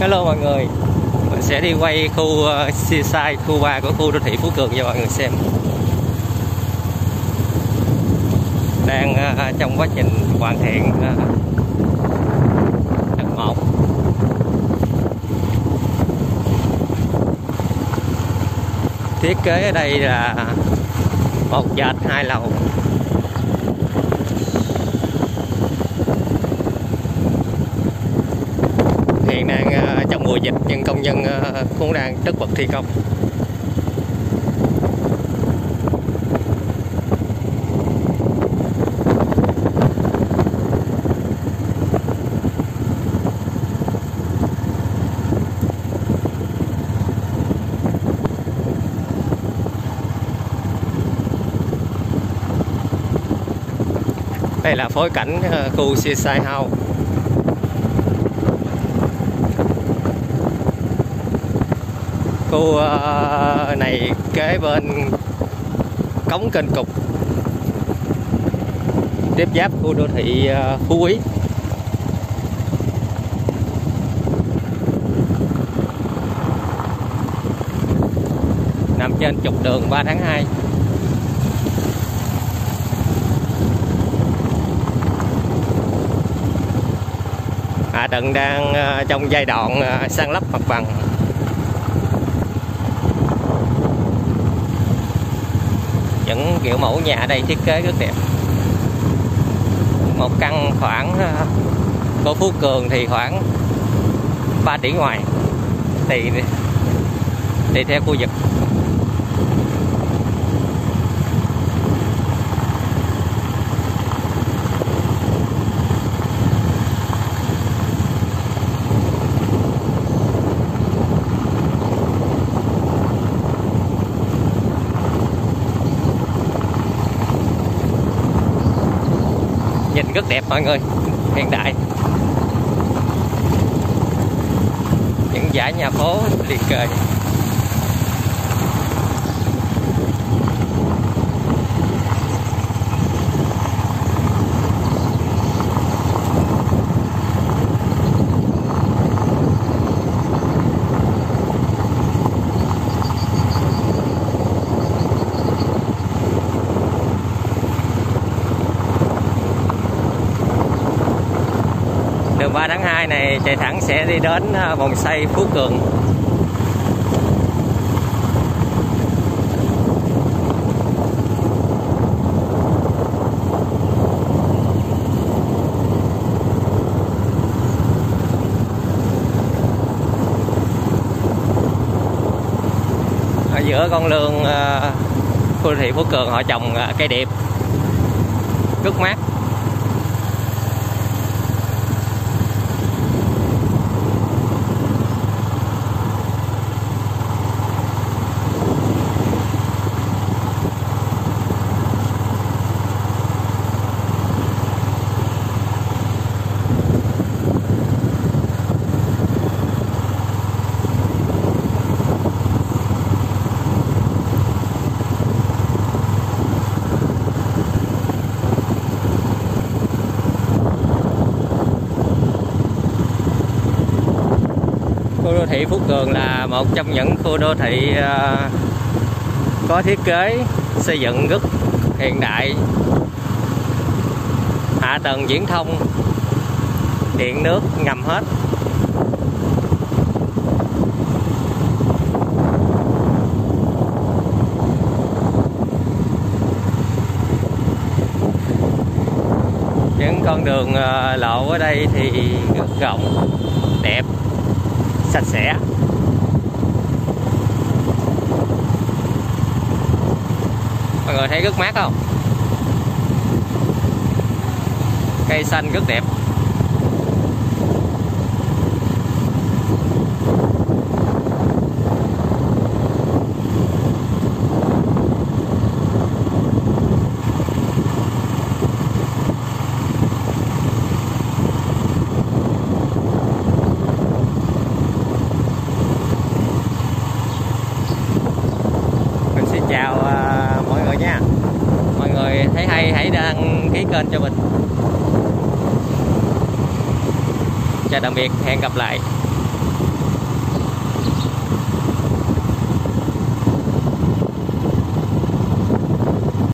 Hello mọi người. Mình sẽ đi quay khu uh, seaside, khu 3 của khu đô thị Phú Cường cho mọi người xem. Đang uh, trong quá trình hoàn thiện uh, đất 1 Thiết kế ở đây là một dệt hai lầu hiện đang ờ, trong mùa dịch, nhưng công nhân ờ, cũng đang tất bật thi công. Đây là phối cảnh ờ, khu Seaside House. Khu ờ, này kế bên cống kênh cục. Tiếp giáp khu đô thị ờ, Phú Quý. Nằm trên trục đường 3 tháng 2 hạ tầng đang ờ, trong giai đoạn san lấp mặt bằng. Những kiểu mẫu nhà ở đây thiết kế rất đẹp. Một căn khoảng ờ, của Phú Cường thì khoảng 3 tỷ ngoài. Tùy tùy theo khu vực. Nhìn rất đẹp mọi người hiện đại. Những dãy nhà phố liền kề. Đường 3 tháng 2 này chạy thẳng sẽ đi đến à, vòng xoay Phú Cường. Ở giữa con lương à, khu thị Phú Cường họ trồng à, cây điệp. Rất mát. Thị Phú Cường là một trong những khu đô thị ờ, có thiết kế xây dựng rất hiện đại. Hạ tầng viễn thông, điện nước ngầm hết. Những con đường ờ, lộ ở đây thì rất rộng, đẹp sạch sẽ. Mọi người thấy rất mát không? Cây xanh rất đẹp. Chào à, mọi người nha. Mọi người thấy hay, hãy đăng ký kênh cho mình. Chào tạm biệt, hẹn gặp lại.